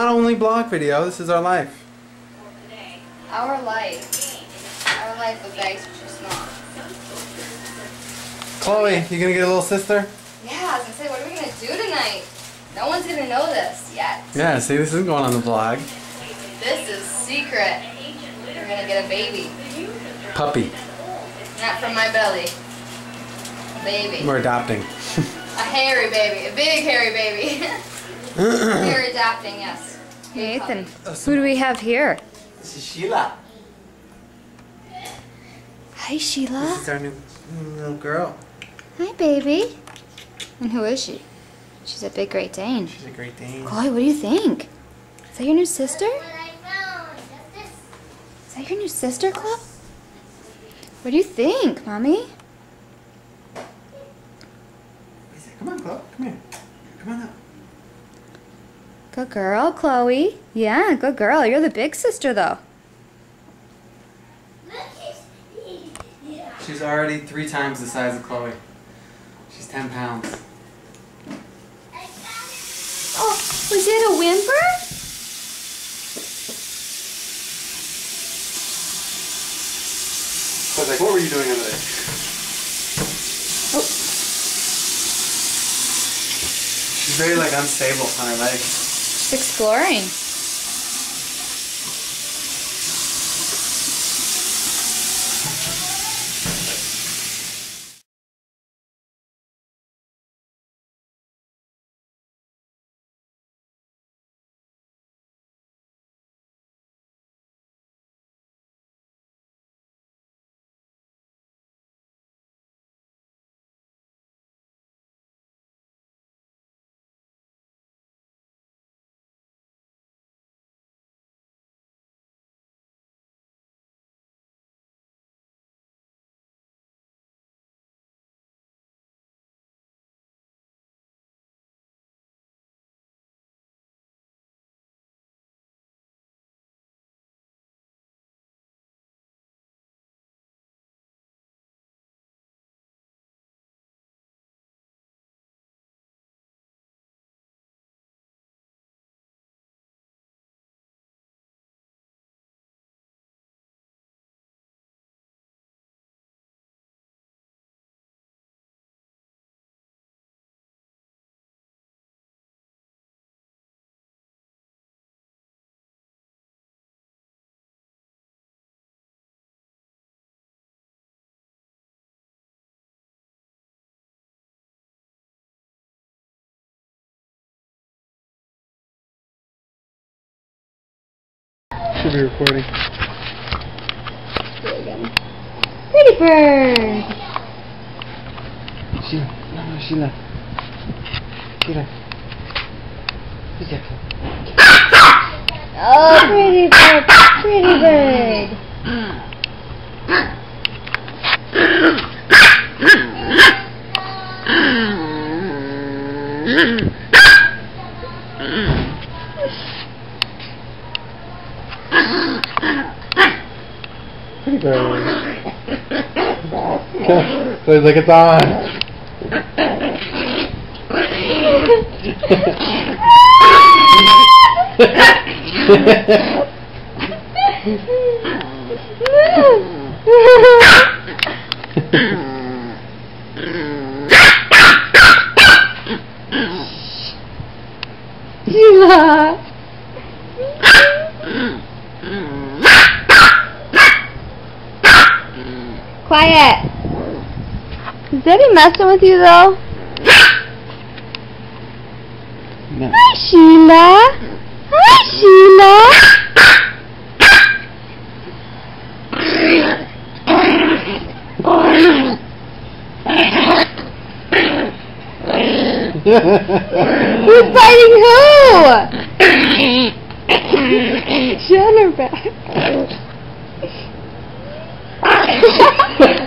Not only blog video, this is our life. Our life. Our life of just not. Chloe, you gonna get a little sister? Yeah, I was gonna say, what are we gonna do tonight? No one's gonna know this yet. Yeah, see, this isn't going on the blog. This is secret. We're gonna get a baby. Puppy. Not from my belly. A baby. We're adopting. A hairy baby. A big hairy baby. We're adopting, yes. Nathan, who do we have here? This is Sheila. Hi, Sheila. This is our new little girl. Hi, baby. And who is she? She's a big Great Dane. She's a great Dane. Chloe, what do you think? Is that your new sister? Is that your new sister, Chloe? What do you think, Mommy? Come on, Chloe. Come here. Come on up. Good girl, Chloe. Yeah, good girl. You're the big sister, though. She's already three times the size of Chloe. She's 10 pounds. Oh, was it a whimper? I was like, what were you doing under there? Oh. She's very like unstable on her legs. Exploring. Should be recording. Pretty bird. Sheila. No, no, Sheila. Sheila. Be careful. Oh, pretty bird. Pretty bird. so he's like, it's on. Sheila. Quiet. Is Daddy messing with you though? No. Hi, Sheila. Hi, Sheila. Who's biting who? Jenner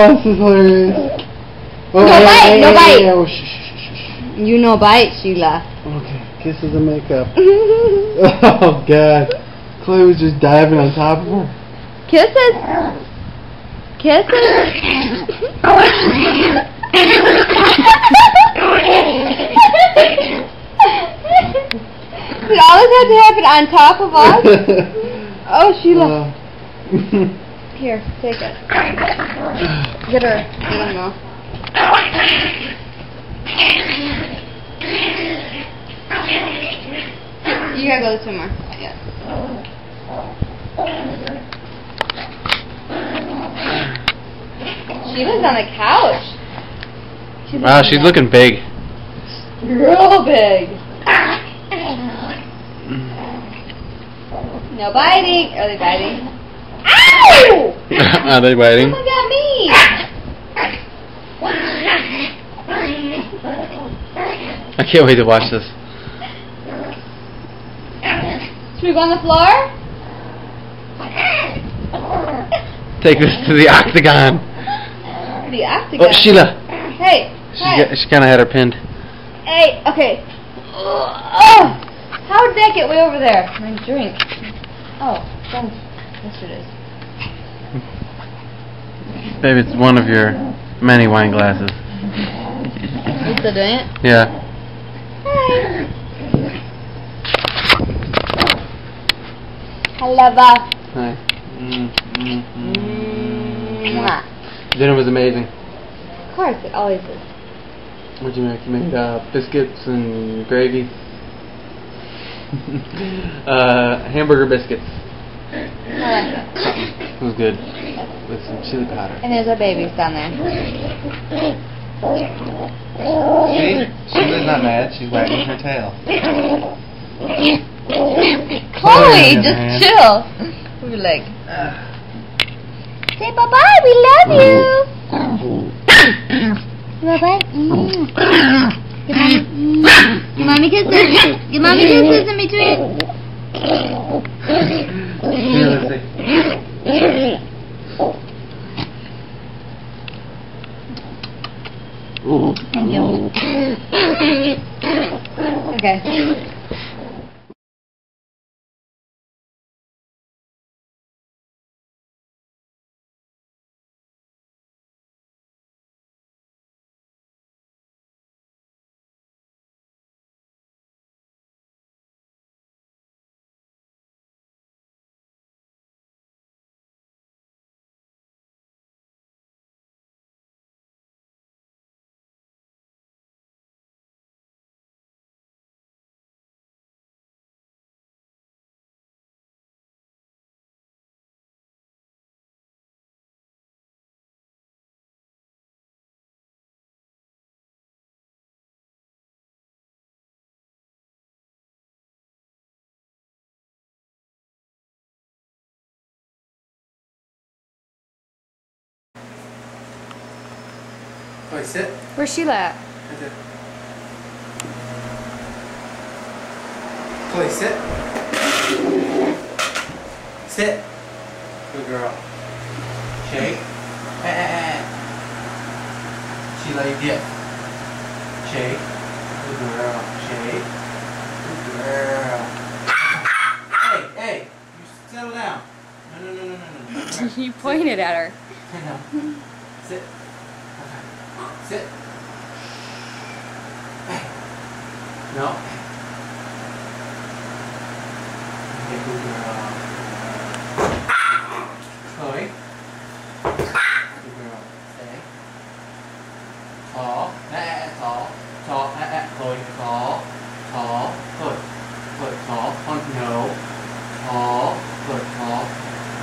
Oh, this is hilarious. Oh, No bite, hey, no hey, bite. hey, oh, shh, shh, shh, shh. You know bite, Sheila. Okay, kisses and makeup. Oh god. Chloe was just diving on top of her. Kisses. Kisses. Did all this have to happen on top of us? Oh, Sheila. Uh, Here, take it. Get her. Get him though. You gotta go somewhere. Yeah. Sheila's on the couch. She's Wow, she's looking big. real big. Mm. No biting. Are they biting? Ow! Are they waiting? Someone got me. I can't wait to watch this. Should we go on the floor? Take this to the octagon. The octagon. Oh, Sheila. Hey. She, hey. got- she kind of had her pinned. Hey. Okay. Oh. How did that get way over there? My drink. Oh. Yes, it is. Baby, it's one of your many wine glasses. You still doing it? Yeah. Hello, Bob. Hi. Mm, mm, mm. Dinner was amazing. Of course, it always is. What'd you make? You made uh, biscuits and gravy. uh, hamburger biscuits. I like. It was good. With some chili powder. And there's our babies down there. See? Sheila's not mad. She's wagging her tail. Chloe, on the other just hand. chill. We were like, say bye bye. We love you. bye bye. Give mommy, mm. Give mommy kisses. Give mommy kisses in between. Here, let's. Thank you. Okay. Oh, Wait, sit. Where's Sheila at? Right there. Chloe, sit. Sit. Good girl. Shake. Sheila, you dip. Shake. Good girl. Shake. Good girl. Hey, hey. You settle down. No, no, no, no, no, no. no. you pointed at her. Sit down. Sit. Sit. No. Okay, good girl. Chloe. Good girl. Stay. Tall. Eh, eh, eh, tall. Tall. Eh, eh. Chloe. Tall. Tall. Foot. Foot. Tall. On. No. Tall. Foot. Tall.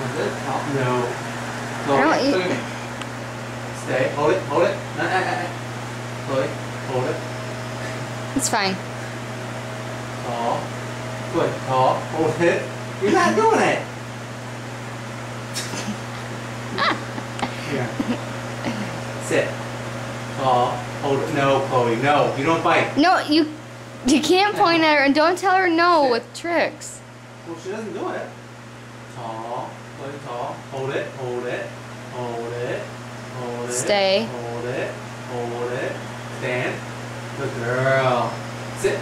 Was it? Tall. No. Chloe. I don't eat- Look at me. Stay. Hold it. Hold it. Eh, eh, eh, eh. Chloe. Hold it. It's fine. Tall. Good. Tall. Hold it. You're not doing it. Here. Sit. Tall. Hold oh, it. No, Chloe. No. You don't bite. No, you you can't point at her and don't tell her no with tricks. Well, she doesn't do it. Tall. Hold it, hold it, hold it, hold it. Stay. Hold it, hold it. Stand. Good girl. Sit.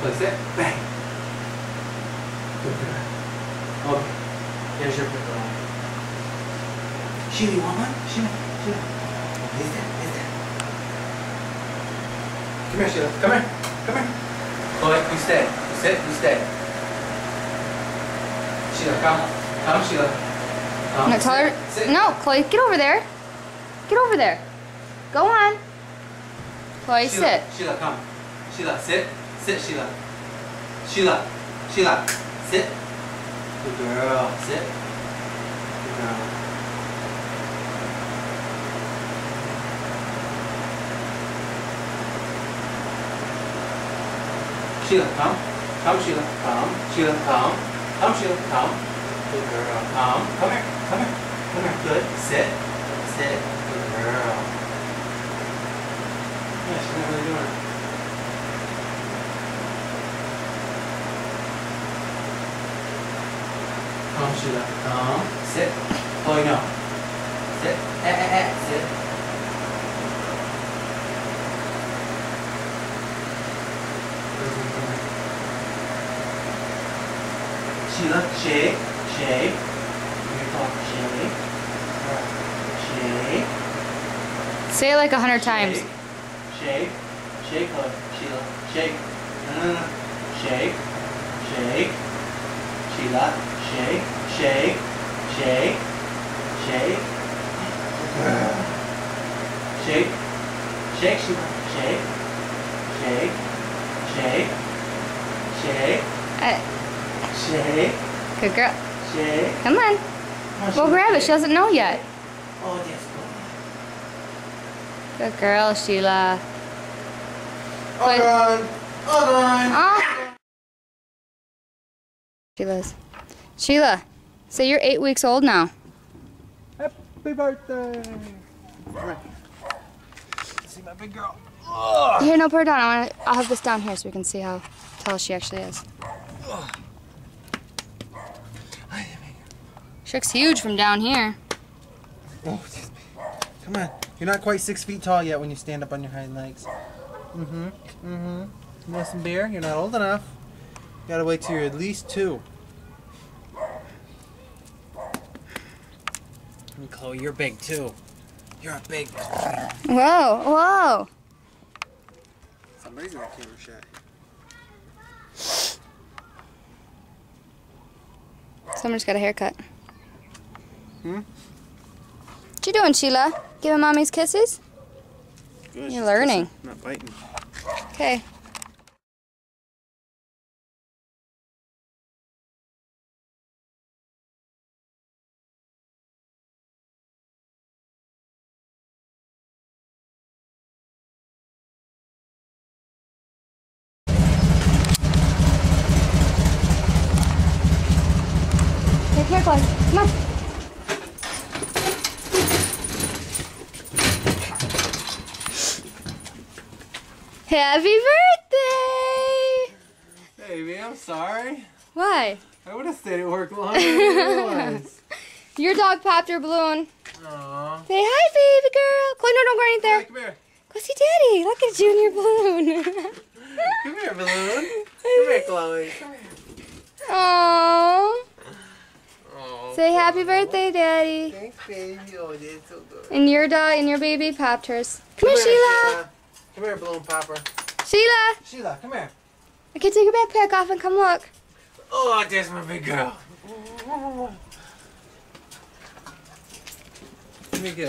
Play sit. Bang. Good girl. Okay. Here's your you want one? Sheila, Sheila. Lay down, lay. Come here, Sheila. Come here. Come here. Chloe, you stay. You sit, you stay. Sheila, come. Come, Sheila. Come. No, tell her. Sit. No, Chloe, get over there. Get over there. Go on. Chloe, Sheila, sit. Sheila, come. Sheila, sit. Sit, Sheila. Sheila. Sheila, sit. Good girl. Sit. Good girl. Sheila, come. Come, Sheila. Come. Sheila, come. Come, Sheila. Come. Good girl. Come. Come here. Come here. Come here. Good. Sit. Sit. Good girl. Yeah, she's not really doing it. Come, Sheila. Come. Sit. Chloe, no. Sit. Eh, eh, eh. Sit. Sheila, shake, shake. Give me a talk, shake. Shake. Say it like a hundred times. Shake, shake. Sheila, shake. Shake, shake. Sheila, shake, shake, shake, shake. Shake, shake, Sheila, shake, shake, shake, shake, shake, good girl. shake. Come on. Come on, Go Sheila, grab it. She doesn't know yet. Oh, yes, go. Good girl, Sheila. Hold on, hold on. Ah. Sheila's. Sheila, say you're eight weeks old now. Happy birthday! See my big girl. Here, no, put her down. I wanna, I'll have this down here so we can see how tall she actually is. She looks huge from down here. Oh. Come on. You're not quite six feet tall yet when you stand up on your hind legs. Mm-hmm. Mm-hmm. You want some beer? You're not old enough. You gotta wait till you're at least two. And Chloe, you're big too. You're a big Chloe. Whoa, whoa. Somebody's in that camera shot. Someone's got a haircut. Hmm? What you doing, Sheila? Giving mommy's kisses? Good. You're learning. Not biting. Okay. Take care, Chloe. Come on. Happy birthday! Baby, I'm sorry. Why? I would have stayed at work longer than I realized. Your dog popped her balloon. Aw. Say hi, baby girl. Chloe, no, don't go right there. Come here. Go see daddy. Look at Junior balloon. Come here, balloon. Come here, Chloe. Come here. Aww. Aw. Say happy birthday, daddy. Thanks, baby. Oh, that's so good. And your dog and your baby popped hers. Come here, Sheila. Come here, balloon popper. Sheila. Sheila, come here. Okay, take your backpack off and come look. Oh, there's my big girl. Give me a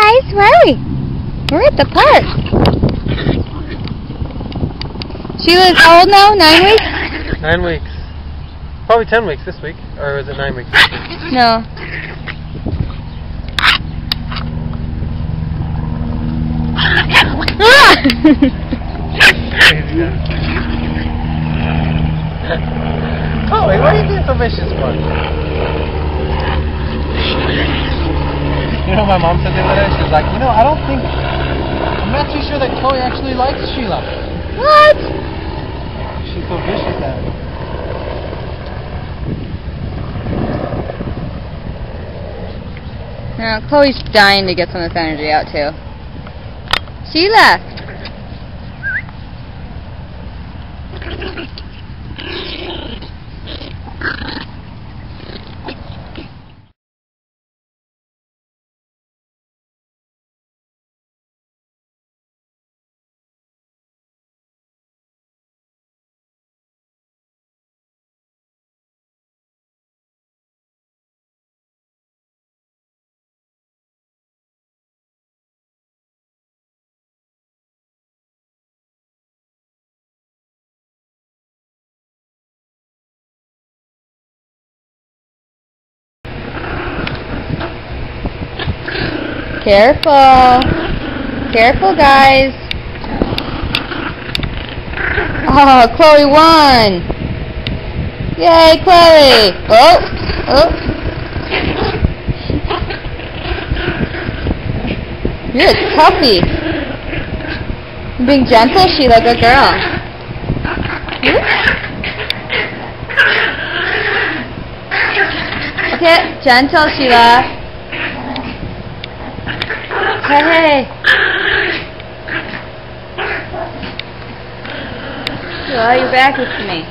guys, where are we? We're at the park. Sheila's how old now? Nine weeks? Nine weeks. Probably ten weeks this week. Or is it nine weeks this week? No. Chloe, what are you being so vicious for? You know my mom said the other day? She was like, you know, I don't think, I'm not too sure that Chloe actually likes Sheila. what? She's so vicious at it. No, Chloe's dying to get some of this energy out too. Sheila! Careful. Careful, guys. Oh, Chloe won. Yay, Chloe. Oh, oh. You're a toughie. Being gentle, she like a girl. Okay, gentle, Sheila. Hey. Well, your back to me.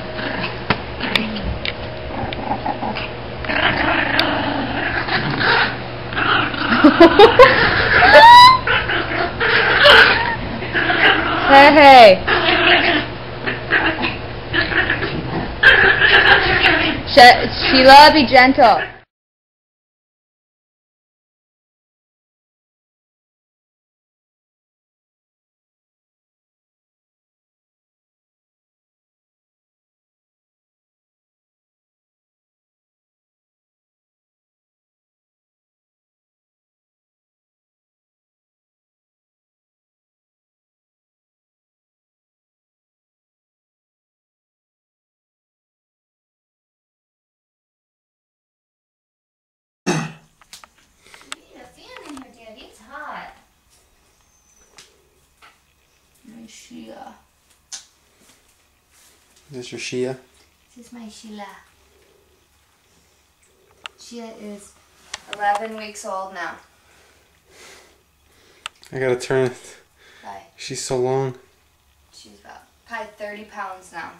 hey. She- Sheila, be gentle. My Sheila. Is this your Shia? This is my Sheila. Sheila is 11 weeks old now. I gotta turn it. Bye. She's so long. She's about probably 30 pounds now.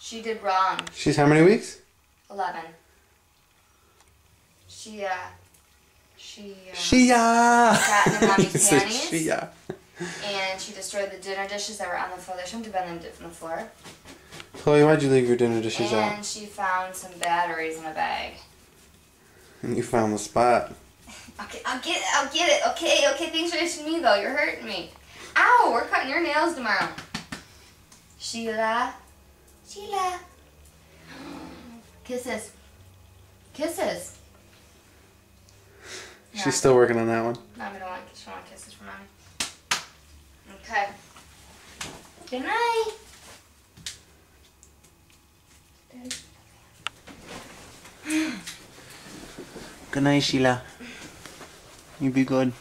She did wrong. She's how many weeks? 11. She, uh, she, uh, Shia! Cat in mommy's panties? Shia. And she destroyed the dinner dishes that were on the floor. They shouldn't have been on the floor. Chloe, why'd you leave your dinner dishes out? And she found some batteries in a bag. And you found the spot. Okay, I'll get it. I'll get it. Okay, okay. Thanks for itching me though. You're hurting me. Ow! We're cutting your nails tomorrow. Sheila. Sheila. Kisses. Kisses. No. She's still working on that one. Mommy don't want. She don't want kisses from mommy. Okay. Good night. Good night, Sheila. You be good.